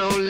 no